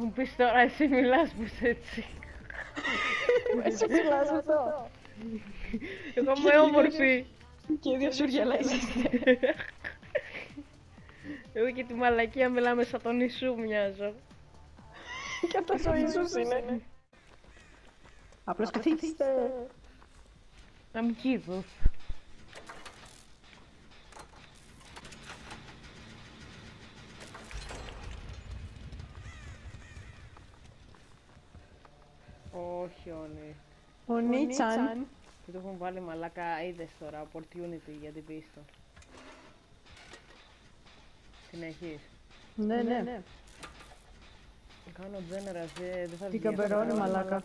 Μου πεις τώρα εσύ μιλάς πως έτσι. Εσύ μιλάς αυτό. Εγώ είμαι όμορφη. Και οι δύο σούργια είσαστε. Εγώ και τη μαλακία μιλάμε σαν τον Ιησού μοιάζω. Και αυτός ο Ιησούς είναι. Απλώς καθίστε. I'm Jesus. Όχι, Όνι. Ο Νίτσαν. Και το έχουν βάλει μαλάκα, είδες τώρα, opportunity για την πίστα. Την έχεις. Ναι, ναι. Κάνω generous, δεν δεν θα Την βγει αυτό. καμπερώνει μαλάκα.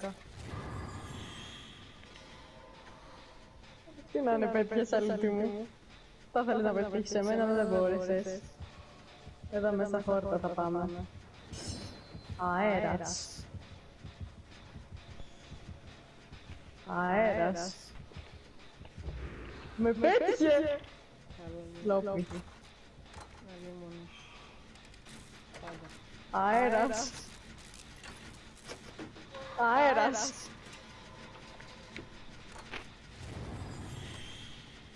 Τι να είναι πέτυχες αλήθεια μου. Θα ήθελες να πετύχεις σε μένα, αλλά δεν μπόρεσες. Εδώ μέσα χόρτα θα πάμε. Αέρας. Αέρας. Με πέτυχε! Καλό είναι. Λόπι. Άλλη μόνο. Πάντα. Αέρας. Αέρας.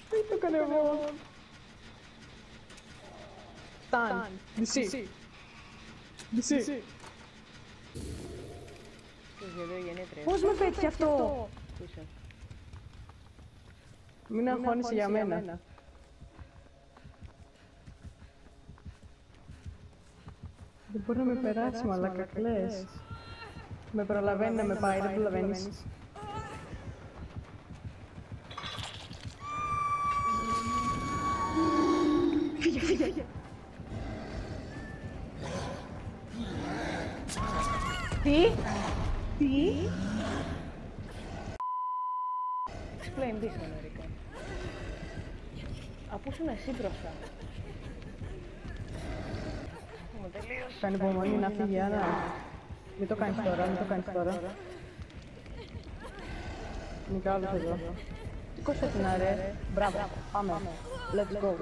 Τι το έκανε εγώ. Ταν. Μισή. Μισή. Τους για δύο γεννήτριες. Πώς με πέτυχε αυτό; Πού είσαι. Μην αγχώνεσαι για μένα. Δεν μπορεί να με περάσει, μαλάκα, κλαις. Με προλαβαίνει να με πάει, δεν προλαβαίνεις. Φύγε, φύγε. Τι; Τι; πλέον Αμερικά. Ακούσαμε σύντροφα. Κάνει υπομονή να φύγει, Άννα. Μην το κάνεις τώρα, μην το κάνεις τώρα. Μην κάνεις εδώ. Κόσε την αρέ. Μπράβο, πάμε. Let's go.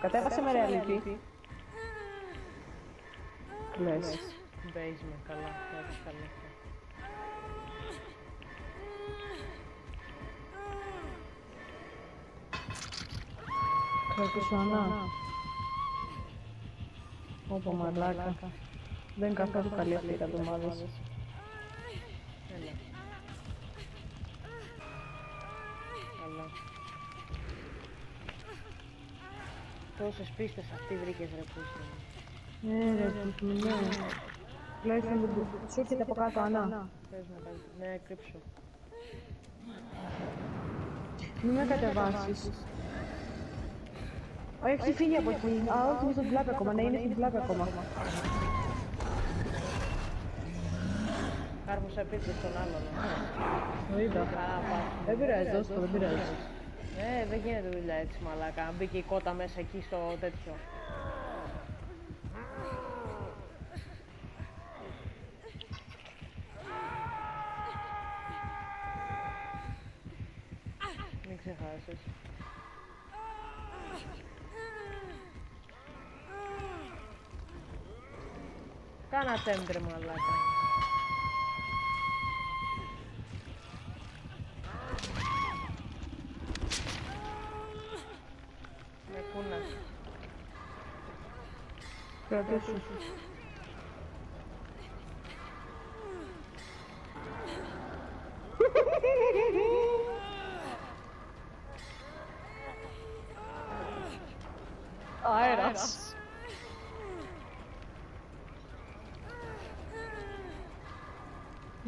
Κατέβασε με ρεαλική. Λες. Μπέιζ με καλά, καλά, καλά. Κρατήσω Ανά. Όπο μαλάκα. Δεν είναι καθόλου καλή αυτή η εβδομάδα. Έλα. Καλά. Τόσες πίστες αυτή βρήκες ρε πούστη. Ναι, ρε, τι ναι. Τουλάχιστον δεν μπο- σου έρχεται από κάτω, Ανά. Πες με κάτι. Ναι, κρύψω. Μην με κατεβάσεις. Όχι, έχει φύγει από εκεί. Α, όχι, είναι στην πλάκα ακόμα. Ναι, είναι στην πλάκα ακόμα. Κάρμουσα επίτηδες στον άλλον. Το είδα. Α, πας. Δεν πειράζει, δώσ' το, δεν πειράζει. Ε, δεν γίνεται δουλειά έτσι μαλάκα. Μπήκε η κότα μέσα εκεί στο τέτοιο. Μην ξεχάσεις. Tänä tendrimalla.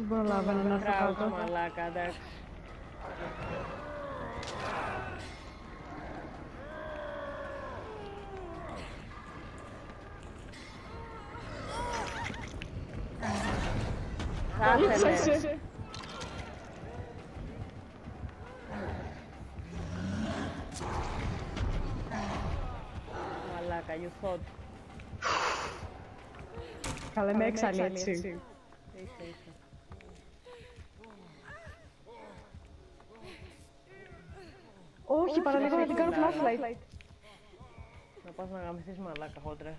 Δεν προλάβαινα να έρθω Κράους κάτω. μαλάκα, εντάξει. Θα ήθελες. Μαλάκα, you thought. Καλά, είμαι έξαλλη έτσι. Είσαι, είσαι. Όχι, παραλίγο να την κάνω flashlight. Να πας να γαμηθείς μαλάκα, χόντρε.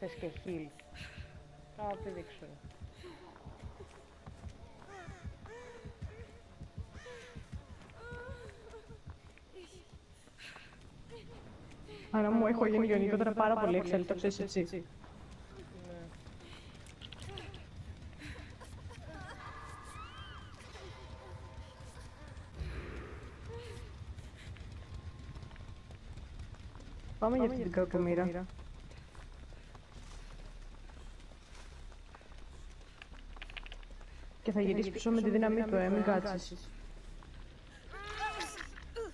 Θες και heal. Θα πηδήξουν. Άρα μου έχω γίνει γενικότερα πάρα πολύ εξέλιξη, το ξέρεις εσύ. Πάμε για αυτή την κακομοίρα. Και θα γυρίσει πίσω με τη δύναμή του, ε, μην κάτσεις.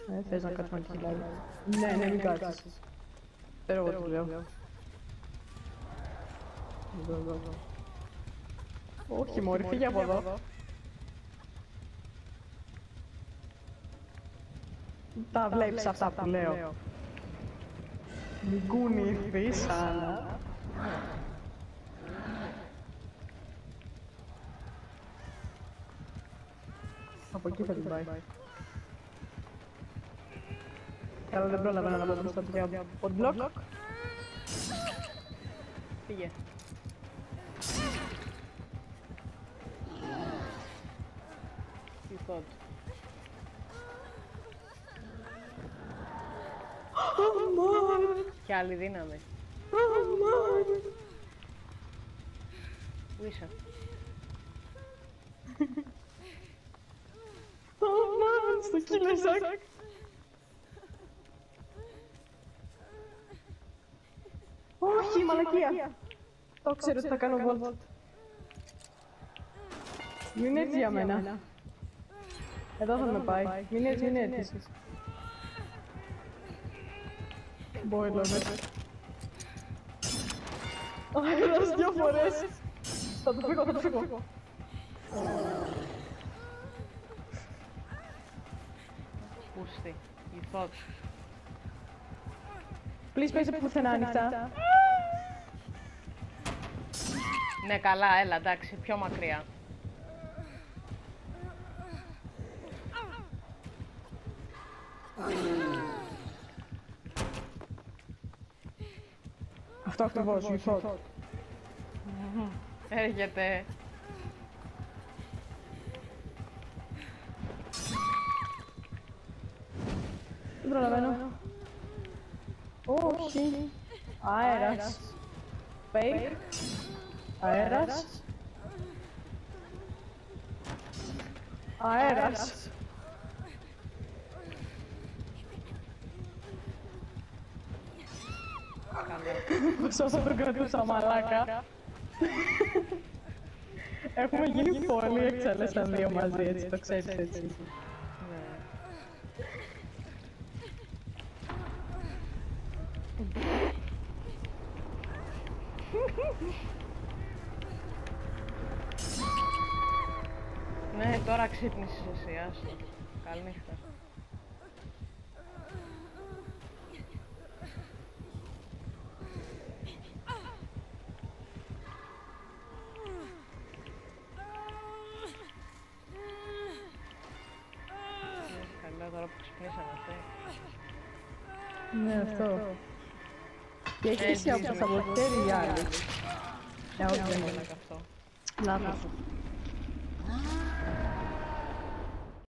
Ε, θες να κάτσουμε τη χιλάρι. Ναι, ναι, μην κάτσεις. Ξέρω εγώ τι λέω. Εδώ, εδώ, εδώ. Όχι μωρή, φύγε από εδώ. Τα βλέπεις αυτά που λέω. Μην κουνηθείς, Άννα. Από εκεί θα την πάει. Καλά δεν πρόλαβα να μπω μπροστά του για podblock. Πήγε. Τι thought. Και άλλη δύναμη. Πού είσαι; στο κιλεζάκ. Όχι, μαλακία. Το ξέρω ότι θα κάνω βόλτα. Μην έτσι για μένα. Εδώ θα με πάει. Μην έτσι, μην έτσι. Μπόιλο μέσα. Άλλος δυο φορές. Θα το φύγω, θα το φύγω. Πούστη. Η thought. Please πες πουθενά ανοιχτά. Ναι, καλά, έλα, εντάξει, πιο μακριά. Αυτό ακριβώς, you thought. Έρχεται. Δεν προλαβαίνω. Όχι. Αέρας. Fake. Αέρας. Αέρας. Πόσο όσο τον κρατούσα μαλάκα. Έχουμε γίνει πολύ εξαλές σαν δύο μαζί, έτσι το ξέρεις έτσι. Ναι. Ναι, τώρα ξύπνησες εσύ, άστο. Καληνύχτα. Που ξυπνήσαμε αυτοί. Ναι, αυτό. Και έχει Ε, εσύ από ζήσαμε. σαμποτέρι οι άλλοι. Ε, όχι, δεν Είναι είναι. αυτό. Λάθος.